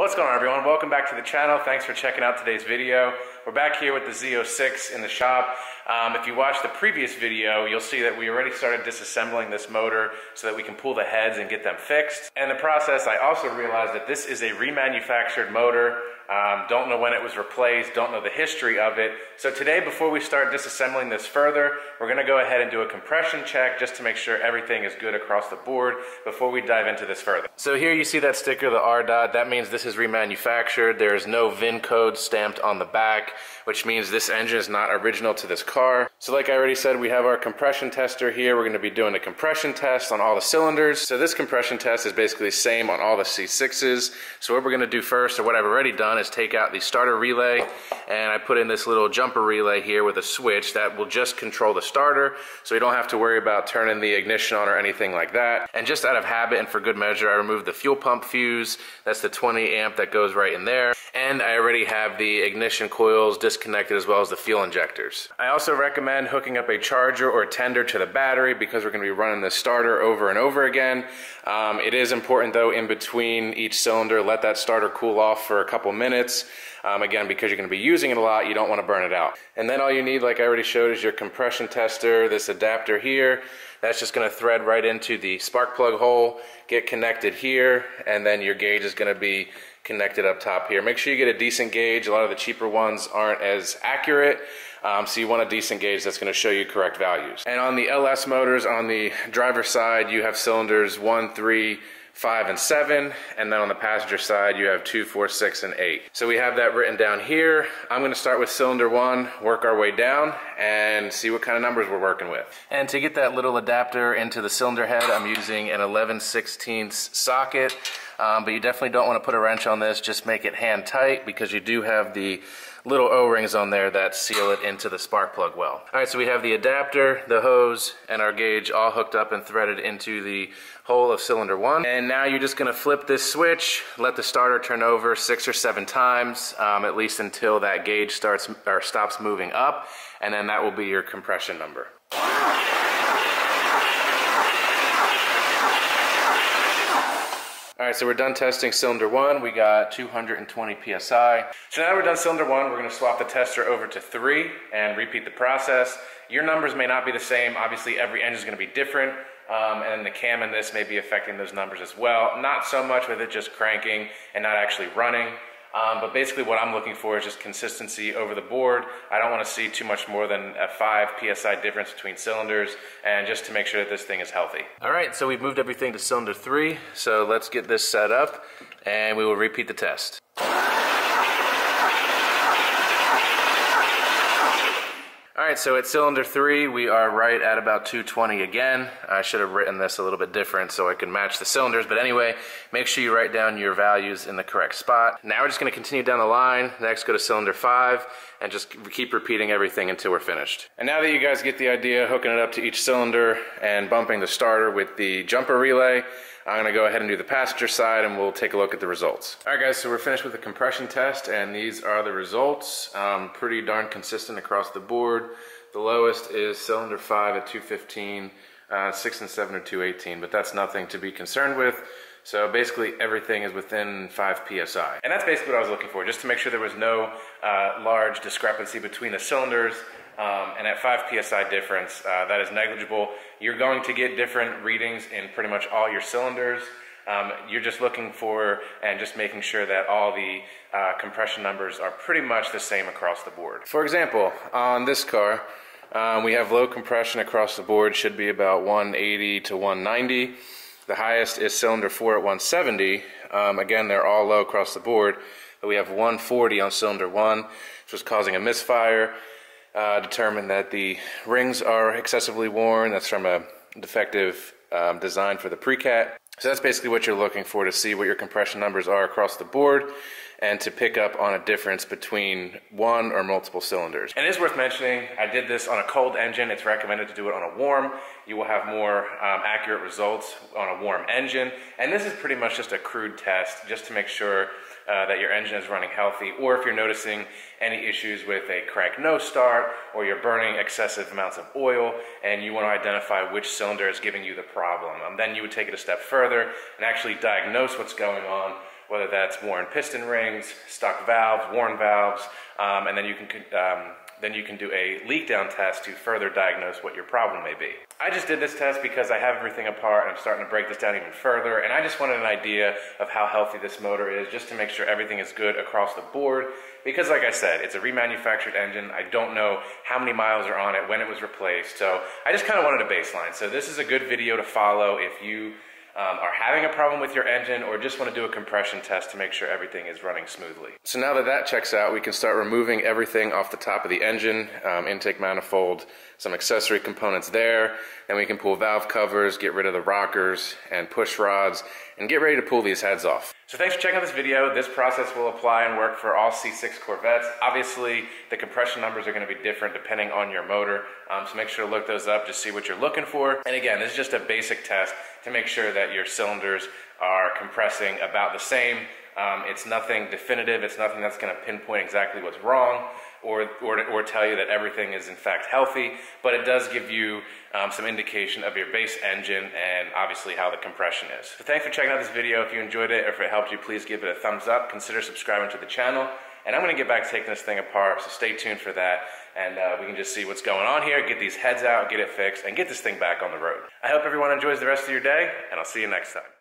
What's going on everyone? Welcome back to the channel. Thanks for checking out today's video. We're back here with the Z06 in the shop. Um, if you watched the previous video, you'll see that we already started disassembling this motor so that we can pull the heads and get them fixed. And in the process, I also realized that this is a remanufactured motor. Um, don't know when it was replaced, don't know the history of it. So today, before we start disassembling this further, we're gonna go ahead and do a compression check just to make sure everything is good across the board before we dive into this further. So here you see that sticker, the R dot, that means this is remanufactured. There is no VIN code stamped on the back, which means this engine is not original to this car. So like I already said, we have our compression tester here. We're gonna be doing a compression test on all the cylinders. So this compression test is basically the same on all the C6s. So what we're gonna do first, or what I've already done, is take out the starter relay and I put in this little jumper relay here with a switch that will just control the starter so you don't have to worry about turning the ignition on or anything like that. And just out of habit and for good measure, I removed the fuel pump fuse. That's the 20 amp that goes right in there. And I already have the ignition coils disconnected as well as the fuel injectors. I also recommend hooking up a charger or tender to the battery because we're gonna be running the starter over and over again. Um, it is important though in between each cylinder, let that starter cool off for a couple minutes. Um, again, because you're gonna be using it a lot, you don't wanna burn it out. And then all you need, like I already showed, is your compression tester, this adapter here. That's just gonna thread right into the spark plug hole, get connected here, and then your gauge is gonna be connected up top here. Make sure you get a decent gauge. A lot of the cheaper ones aren't as accurate. Um, so you want a decent gauge that's going to show you correct values. And on the LS motors, on the driver side, you have cylinders one, three, five, and seven. And then on the passenger side, you have two, four, six, and eight. So we have that written down here. I'm going to start with cylinder one, work our way down, and see what kind of numbers we're working with. And to get that little adapter into the cylinder head, I'm using an 11 16 socket. Um, but you definitely don't want to put a wrench on this. Just make it hand tight because you do have the little O-rings on there that seal it into the spark plug well. All right, so we have the adapter, the hose, and our gauge all hooked up and threaded into the hole of cylinder one. And now you're just gonna flip this switch, let the starter turn over six or seven times, um, at least until that gauge starts or stops moving up, and then that will be your compression number. All right, so we're done testing cylinder one. We got 220 PSI. So now we're done cylinder one, we're gonna swap the tester over to three and repeat the process. Your numbers may not be the same. Obviously, every engine is gonna be different. Um, and the cam in this may be affecting those numbers as well. Not so much with it just cranking and not actually running. Um, but basically what I'm looking for is just consistency over the board. I don't want to see too much more than a 5 PSI difference between cylinders and just to make sure that this thing is healthy. All right, so we've moved everything to cylinder 3. So let's get this set up and we will repeat the test. Right, so at cylinder three, we are right at about 220 again. I should have written this a little bit different so I could match the cylinders, but anyway, make sure you write down your values in the correct spot. Now we're just gonna continue down the line. Next, go to cylinder five and just keep repeating everything until we're finished. And now that you guys get the idea, hooking it up to each cylinder and bumping the starter with the jumper relay, I'm gonna go ahead and do the passenger side and we'll take a look at the results. All right guys, so we're finished with the compression test and these are the results. Um, pretty darn consistent across the board. The lowest is cylinder five at 215, uh, six and seven are 218, but that's nothing to be concerned with. So basically everything is within 5 psi. And that's basically what I was looking for, just to make sure there was no uh, large discrepancy between the cylinders um, and at 5 psi difference, uh, that is negligible. You're going to get different readings in pretty much all your cylinders. Um, you're just looking for and just making sure that all the uh, compression numbers are pretty much the same across the board. For example, on this car, um, we have low compression across the board, should be about 180 to 190. The highest is cylinder 4 at 170. Um, again, they're all low across the board. But we have 140 on cylinder 1, which was causing a misfire uh, determined that the rings are excessively worn. That's from a defective um, design for the precat. So that's basically what you're looking for to see what your compression numbers are across the board and to pick up on a difference between one or multiple cylinders. And it is worth mentioning, I did this on a cold engine. It's recommended to do it on a warm. You will have more um, accurate results on a warm engine. And this is pretty much just a crude test just to make sure uh, that your engine is running healthy, or if you're noticing any issues with a crank no start, or you're burning excessive amounts of oil, and you want to identify which cylinder is giving you the problem. Um, then you would take it a step further and actually diagnose what's going on whether that's worn piston rings, stuck valves, worn valves, um, and then you can um, then you can do a leak down test to further diagnose what your problem may be. I just did this test because I have everything apart and I'm starting to break this down even further and I just wanted an idea of how healthy this motor is just to make sure everything is good across the board because like I said, it's a remanufactured engine. I don't know how many miles are on it, when it was replaced, so I just kind of wanted a baseline. So this is a good video to follow if you um, are having a problem with your engine or just want to do a compression test to make sure everything is running smoothly. So now that that checks out, we can start removing everything off the top of the engine, um, intake manifold, some accessory components there. Then we can pull valve covers, get rid of the rockers and push rods, and get ready to pull these heads off. So thanks for checking out this video. This process will apply and work for all C6 Corvettes. Obviously, the compression numbers are gonna be different depending on your motor, um, so make sure to look those up, just see what you're looking for. And again, this is just a basic test to make sure that your cylinders are compressing about the same. Um, it's nothing definitive, it's nothing that's gonna pinpoint exactly what's wrong or, or, or tell you that everything is in fact healthy, but it does give you um, some indication of your base engine and obviously how the compression is. So thanks for checking out this video. If you enjoyed it or if it helped you, please give it a thumbs up. Consider subscribing to the channel. And I'm gonna get back to taking this thing apart, so stay tuned for that. And uh, we can just see what's going on here, get these heads out, get it fixed, and get this thing back on the road. I hope everyone enjoys the rest of your day, and I'll see you next time.